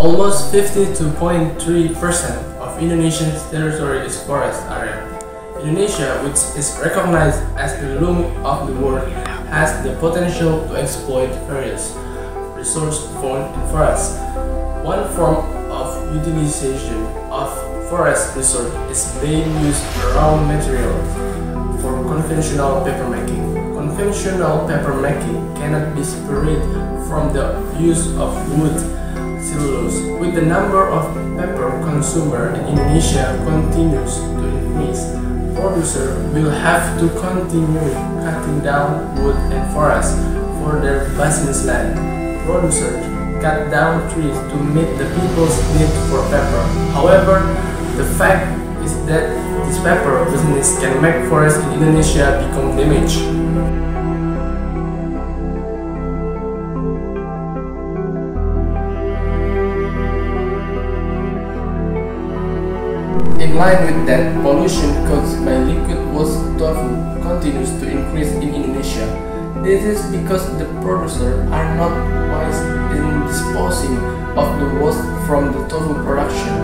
Almost 52.3% of Indonesia's territory is forest area. Indonesia, which is recognized as the lung of the world, has the potential to exploit various resources found in forests. One form of utilization of forest resource is being used raw material for conventional papermaking. Conventional papermaking cannot be separated from the use of wood cellulose. With the number of paper consumer in Indonesia continues to increase, producer will have to continue cutting down wood and forest for their business land. Producers cut down trees to meet the people's need for paper. However, the fact is that this paper business can make forests in Indonesia become damaged. In line with that, pollution caused by liquid waste tofu continues to increase in Indonesia. This is because the producers are not wise in disposing of the waste from the tofu production.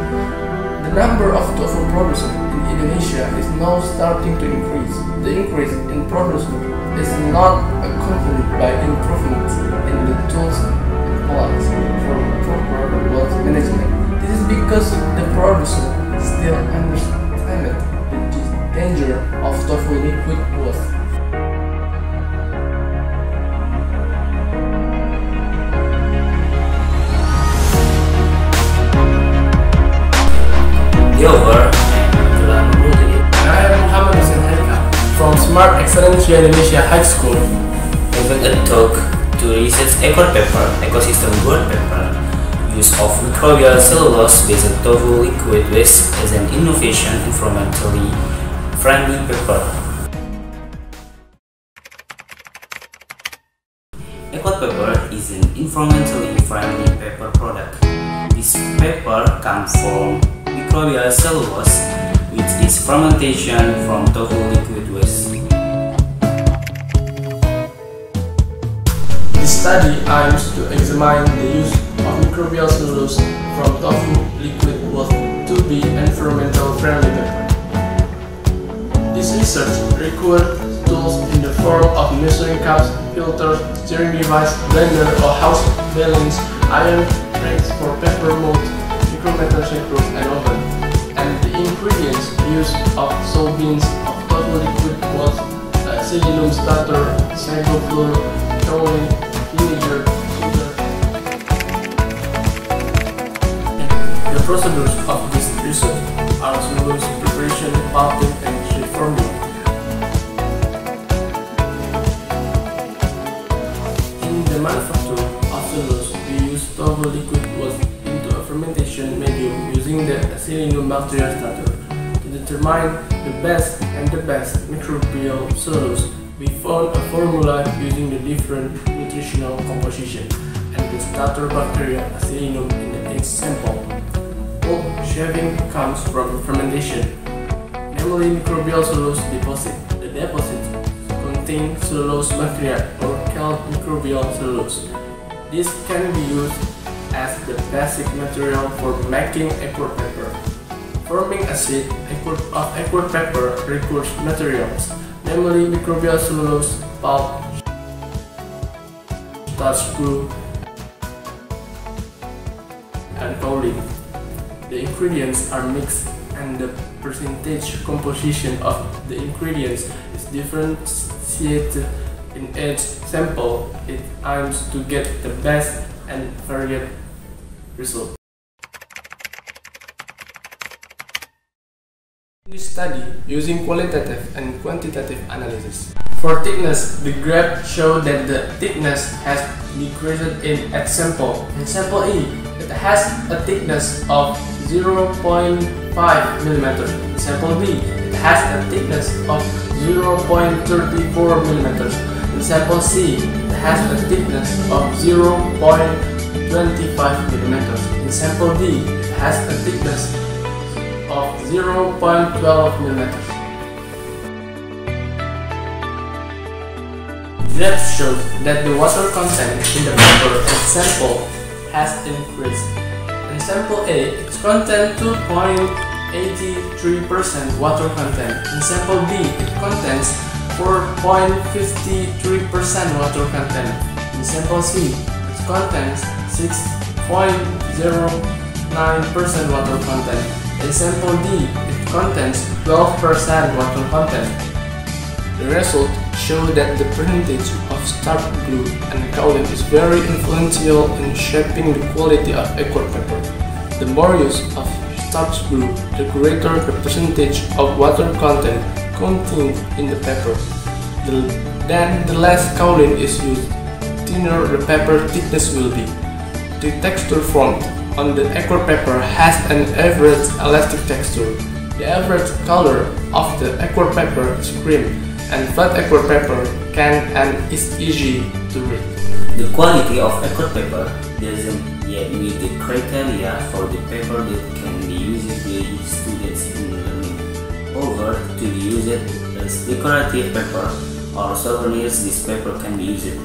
The number of tofu producers in Indonesia is now starting to increase. The increase in production is not accompanied by improvements in the tools and Ekselensia Indonesia High School. giving a talk to research Ecoard paper, ecosystem guard paper, use of microbial cellulose based tofu liquid waste as an innovation environmentally friendly paper. Ecoard paper is an environmentally friendly paper product. This paper comes from microbial cellulose, which is fermentation from tofu liquid waste. Study aims to examine the use of microbial cellulose from tofu liquid waste to be environmental friendly paper. This research required tools in the form of measuring cups, filters, stirring device, blender, Ohaus balance, iron racks for paper mold, micrometer shaker, and oven. And the ingredients used of soybeans of tofu liquid was uh, xylinum starter, sago flour, procedures of this research are cellulose preparation, pulping, and reforming. In the manufacture of cellulose, we use tofu liquid waste into a fermentation medium using the bacteria starter. To determine the best and the best microbial cellulose, we found a formula using the different nutritional composition and the starter bacteria Xylinum in the egg sample. Pulp shaving comes from fermentation, namely microbial cellulose deposit. The deposit contain cellulose bacteria or called microbial cellulose. This can be used as the basic material for making aqua. Forming acid aqua- of aqua requires materials, namely microbial cellulose, pulp, starch glue, and kaolin. The ingredients are mixed and the percentage composition of the ingredients is differentiated in each sample. It aims to get the best and varied result. In this study, using qualitative and quantitative analysis. For thickness, the graph showed that the thickness has decreased in X sample. In sample E, it has a thickness of 0.5 mm. In sample B, it has a thickness of 0.34 mm. In sample C, it has a thickness of 0.25 mm. In sample D, it has a thickness of 0.12 mm. Graph shows that the water content in the paper sample has increased. Sample A, it contains 2.83% water content. In sample B, it contains 4.53% water content. In sample C, it contains 6.09% water content. In sample D, it contains 12% water content. The result show that the percentage of starch glue and kaolin is very influential in shaping the quality of aqua paper. The more use of starch glue, the greater the percentage of water content contained in the paper. The, then the less kaolin is used, thinner the paper thickness will be. The texture formed on the aqua paper has an average elastic texture. The average color of the aqua paper is cream and flat aqua paper can and is easy to read. The quality of aqua paper doesn't yet meet the criteria for the paper that can be used by students in learning. Over to be used as decorative paper or souvenirs this paper can be used.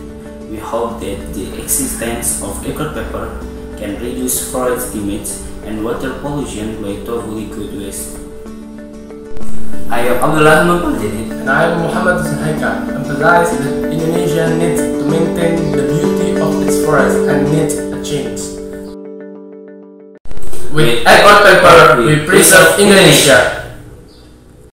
We hope that the existence of aqua paper can reduce forest damage and water pollution by tofu liquid waste. I am Abdullah Nurpaldini And I am Muhammad Zahaika, emphasize that Indonesia needs to maintain the beauty of its forest and needs a change. With Aqua Paper, we preserve Indonesia.